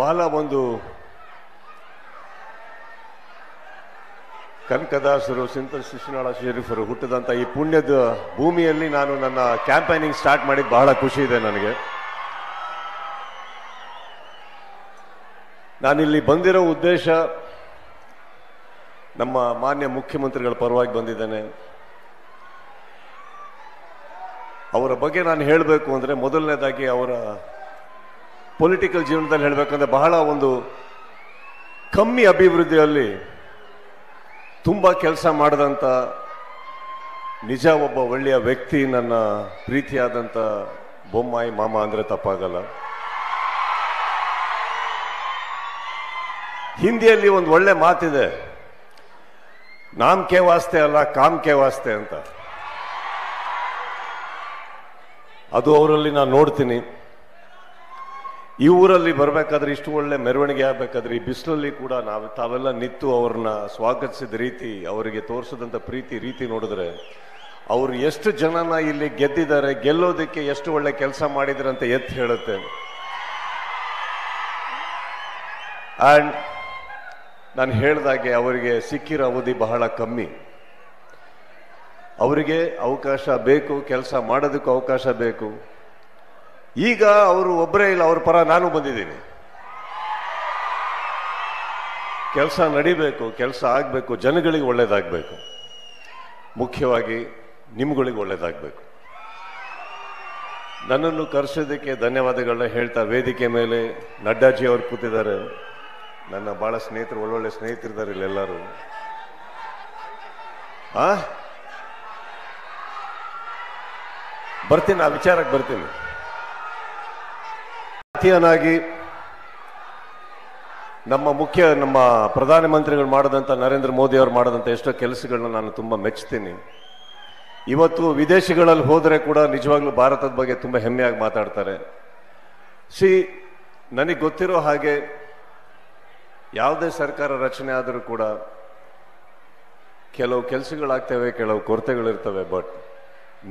ಬಹಳ ಒಂದು ಕನಕದಾಸರು ಸಿಂತ ಶಿಶುನಾಳ ಶರೀಫರು ಹುಟ್ಟಿದಂಥ ಈ ಪುಣ್ಯದ ಭೂಮಿಯಲ್ಲಿ ನಾನು ನನ್ನ ಕ್ಯಾಂಪೇನಿಂಗ್ ಸ್ಟಾರ್ಟ್ ಮಾಡಿದ್ದು ಬಹಳ ಖುಷಿ ಇದೆ ನನಗೆ. ನಾನಿಲ್ಲಿ ಬಂದಿರೋ ಉದ್ದೇಶ ನಮ್ಮ ಮಾನ್ಯ ಮುಖ್ಯಮಂತ್ರಿಗಳ ಪರವಾಗಿ ಬಂದಿದ್ದೇನೆ. ಅವರ ಬಗ್ಗೆ ನಾನು ಹೇಳಬೇಕು ಅಂದರೆ ಮೊದಲನೇದಾಗಿ ಅವರ ಪೊಲಿಟಿಕಲ್ ಜೀವನದಲ್ಲಿ ಹೇಳಬೇಕಂದ್ರೆ ಬಹಳ ಒಂದು ಕಮ್ಮಿ ಅಭಿವೃದ್ಧಿಯಲ್ಲಿ ತುಂಬ ಕೆಲಸ ಮಾಡಿದಂಥ ನಿಜ ಒಬ್ಬ ಒಳ್ಳೆಯ ವ್ಯಕ್ತಿ ನನ್ನ ಪ್ರೀತಿಯಾದಂಥ ಬೊಮ್ಮಾಯಿ ಮಾಮ ಅಂದರೆ ತಪ್ಪಾಗಲ್ಲ. ಹಿಂದಿಯಲ್ಲಿ ಒಂದು ಒಳ್ಳೆ ಮಾತಿದೆ, ನಾಮ್ ಕೆ ವಾಸ್ತೆ ಅಲ್ಲ, ಕಾಮ್ ಕೆ ವಾಸ್ತೆ ಅಂತ. ಅದು ಅವರಲ್ಲಿ ನಾನು ನೋಡ್ತೀನಿ. ಈ ಊರಲ್ಲಿ ಬರಬೇಕಾದ್ರೆ ಇಷ್ಟು ಒಳ್ಳೆ ಮೆರವಣಿಗೆ ಆಗಬೇಕಾದ್ರೆ ಈ ಬಿಸಿಲಲ್ಲಿ ಕೂಡ ನಾವು ತಾವೆಲ್ಲ ನಿಂತು ಅವ್ರನ್ನ ಸ್ವಾಗತಿಸಿದ ರೀತಿ, ಅವರಿಗೆ ತೋರಿಸಿದಂಥ ಪ್ರೀತಿ ರೀತಿ ನೋಡಿದ್ರೆ ಅವರು ಎಷ್ಟು ಜನನ ಇಲ್ಲಿ ಗೆದ್ದಿದ್ದಾರೆ, ಗೆಲ್ಲೋದಕ್ಕೆ ಎಷ್ಟು ಒಳ್ಳೆ ಕೆಲಸ ಮಾಡಿದ್ರೆ ಅಂತ ಎತ್ತು ಹೇಳುತ್ತೆ. ಆ್ಯಂಡ್ ನಾನು ಹೇಳ್ದಾಗೆ ಅವರಿಗೆ ಸಿಕ್ಕಿರೋ ಅವಧಿ ಬಹಳ ಕಮ್ಮಿ. ಅವರಿಗೆ ಅವಕಾಶ ಬೇಕು, ಕೆಲಸ ಮಾಡೋದಕ್ಕೂ ಅವಕಾಶ ಬೇಕು. ಈಗ ಅವರು ಒಬ್ಬರೇ ಇಲ್ಲ, ಅವ್ರ ಪರ ನಾನು ಬಂದಿದ್ದೀನಿ. ಕೆಲಸ ನಡಿಬೇಕು, ಕೆಲಸ ಆಗಬೇಕು, ಜನಗಳಿಗೆ ಒಳ್ಳೇದಾಗಬೇಕು. ಮುಖ್ಯವಾಗಿ ನಿಮ್ಗಳಿಗೆ ಒಳ್ಳೇದಾಗಬೇಕು. ನನ್ನನ್ನು ಕರೆಸೋದಕ್ಕೆ ಧನ್ಯವಾದಗಳನ್ನ ಹೇಳ್ತಾ ವೇದಿಕೆ ಮೇಲೆ ನಡ್ಡಾಜಿ ಅವರು ಕೂತಿದ್ದಾರೆ. ನನ್ನ ಭಾಳ ಸ್ನೇಹಿತರು, ಒಳ್ಳೊಳ್ಳೆ ಸ್ನೇಹಿತರಿದ್ದಾರೆ ಇಲ್ಲೆಲ್ಲರೂ. ಆ? ಬರ್ತೀನಿ, ಆ ವಿಚಾರಕ್ಕೆ ಬರ್ತೀನಿ. ಭಾರತೀಯನಾಗಿ ನಮ್ಮ ಮುಖ್ಯ, ನಮ್ಮ ಪ್ರಧಾನಮಂತ್ರಿಗಳು ಮಾಡಿದಂಥ ನರೇಂದ್ರ ಮೋದಿ ಅವರು ಮಾಡಿದಂಥ ಎಷ್ಟೋ ಕೆಲಸಗಳನ್ನ ನಾನು ತುಂಬಾ ಮೆಚ್ಚುತ್ತೀನಿ ಇವತ್ತು ವಿದೇಶಗಳಲ್ಲಿ ಹೋದರೆ ಕೂಡ ನಿಜವಾಗ್ಲೂ ಭಾರತದ ಬಗ್ಗೆ ತುಂಬಾ ಹೆಮ್ಮೆಯಾಗಿ ಮಾತಾಡ್ತಾರೆ. ಸಿ, ನನಗೆ ಗೊತ್ತಿರೋ ಹಾಗೆ ಯಾವುದೇ ಸರ್ಕಾರ ರಚನೆ ಆದರೂ ಕೂಡ ಕೆಲವು ಕೆಲಸಗಳಾಗ್ತವೆ, ಕೆಲವು ಕೊರತೆಗಳಿರ್ತವೆ, ಬಟ್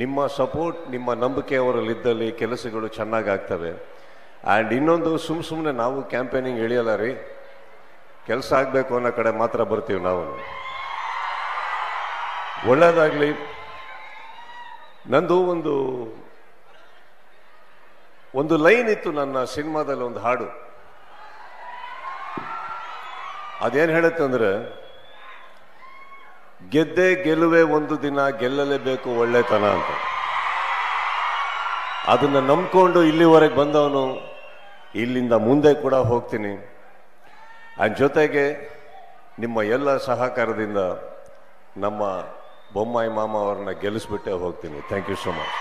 ನಿಮ್ಮ ಸಪೋರ್ಟ್, ನಿಮ್ಮ ನಂಬಿಕೆ ಅವರಲ್ಲಿದ್ದಲ್ಲಿ ಕೆಲಸಗಳು ಚೆನ್ನಾಗಿ ಆಗ್ತವೆ. ಆ್ಯಂಡ್ ಇನ್ನೊಂದು ಸುಮ್ಮ ಸುಮ್ಮನೆ ನಾವು ಕ್ಯಾಂಪೇನಿಂಗ್ ಇಳಿಯಲ್ಲ ರೀ. ಕೆಲಸ ಆಗಬೇಕು ಅನ್ನೋ ಕಡೆ ಮಾತ್ರ ಬರ್ತೀವಿ ನಾವು. ಒಳ್ಳೆಯದಾಗಲಿ ನಂದು ಒಂದು ಒಂದು ಲೈನ್ ಇತ್ತು ನನ್ನ ಸಿನಿಮಾದಲ್ಲಿ ಒಂದು ಹಾಡು. ಅದೇನು ಹೇಳುತ್ತೆ ಅಂದರೆ, ಗೆದ್ದೆ ಗೆಲುವೆ ಒಂದು ದಿನ ಗೆಲ್ಲಲೇಬೇಕು ಒಳ್ಳೆತನ ಅಂತ. ಅದನ್ನು ನಂಬ್ಕೊಂಡು ಇಲ್ಲಿವರೆಗೆ ಬಂದವನು ಇಲ್ಲಿಂದ ಮುಂದೆ ಕೂಡ ಹೋಗ್ತೀನಿ. ಆ ಜೊತೆಗೆ ನಿಮ್ಮ ಎಲ್ಲ ಸಹಕಾರದಿಂದ ನಮ್ಮ ಬೊಮ್ಮಾಯಿ ಮಾಮ ಅವ್ರನ್ನ ಗೆಲ್ಲಿಸ್ಬಿಟ್ಟೆ ಹೋಗ್ತೀನಿ. Thank you so much